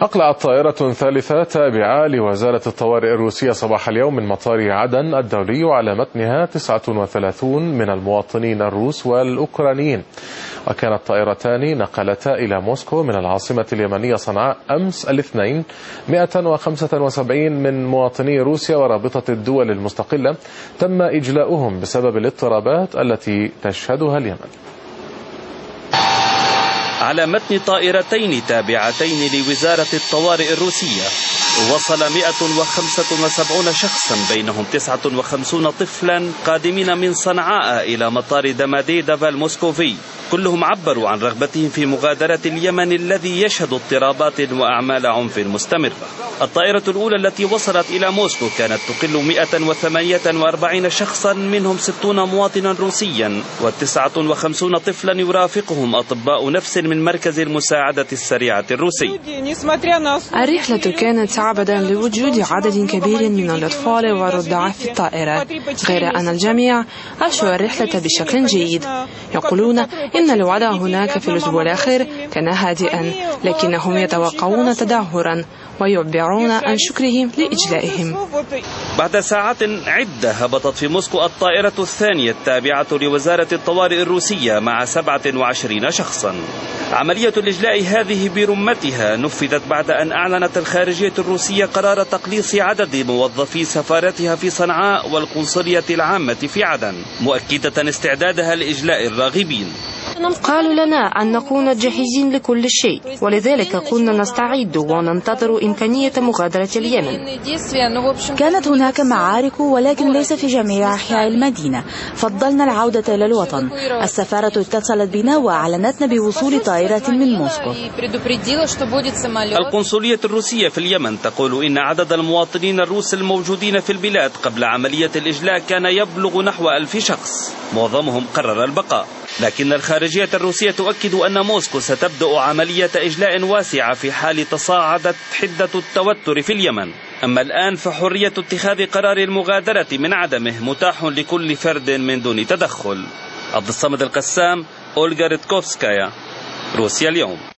أقلعت طائرة ثالثة تابعة لوزارة الطوارئ الروسية صباح اليوم من مطار عدن الدولي على متنها 39 من المواطنين الروس والأوكرانيين. وكانت الطائرتان نقلتا إلى موسكو من العاصمة اليمنية صنعاء أمس الاثنين 175 من مواطني روسيا ورابطة الدول المستقلة تم إجلاؤهم بسبب الاضطرابات التي تشهدها اليمن. على متن طائرتين تابعتين لوزارة الطوارئ الروسية. وصل 175 شخصا بينهم 59 طفلا قادمين من صنعاء إلى مطار دماديدفا الموسكوفي كلهم عبروا عن رغبتهم في مغادرة اليمن الذي يشهد اضطرابات وأعمال عنف مستمرة الطائرة الأولى التي وصلت إلى موسكو كانت تقل 148 شخصا منهم 60 مواطنا روسيا و59 طفلا يرافقهم أطباء نفس من مركز المساعدة السريعة الروسي. الرحلة كانت صعبة لوجود عدد كبير من الأطفال والرضع في الطائرة غير أن الجميع عاشوا الرحلة بشكل جيد. يقولون إن الوضع هناك في الأسبوع الأخير كان هادئا لكنهم يتوقعون تدهورا ويعبرون عن شكرهم لإجلائهم. بعد ساعات عدة هبطت في موسكو الطائرة الثانية التابعة لوزارة الطوارئ الروسية مع 27 شخصا. عملية الإجلاء هذه برمتها نفذت بعد أن أعلنت الخارجية الروسية قرار تقليص عدد موظفي سفارتها في صنعاء والقنصلية العامة في عدن مؤكدة استعدادها لإجلاء الراغبين. قالوا لنا أن نكون جاهزين لكل شيء ولذلك كنا نستعد وننتظر إمكانية مغادرة اليمن. كانت هناك معارك ولكن ليس في جميع أحياء المدينة. فضلنا العودة إلى الوطن. السفارة اتصلت بنا وأعلنتنا بوصول طائرة من موسكو. القنصلية الروسية في اليمن تقول إن عدد المواطنين الروس الموجودين في البلاد قبل عملية الإجلاء كان يبلغ نحو ألف شخص. معظمهم قرر البقاء. لكن الخارجية الروسية تؤكد أن موسكو ستبدأ عملية إجلاء واسعة في حال تصاعدت حدة التوتر في اليمن. أما الآن فحرية اتخاذ قرار المغادرة من عدمه متاح لكل فرد من دون تدخل. عبد الصمد القسام أولغا ريتكوفسكايا روسيا اليوم.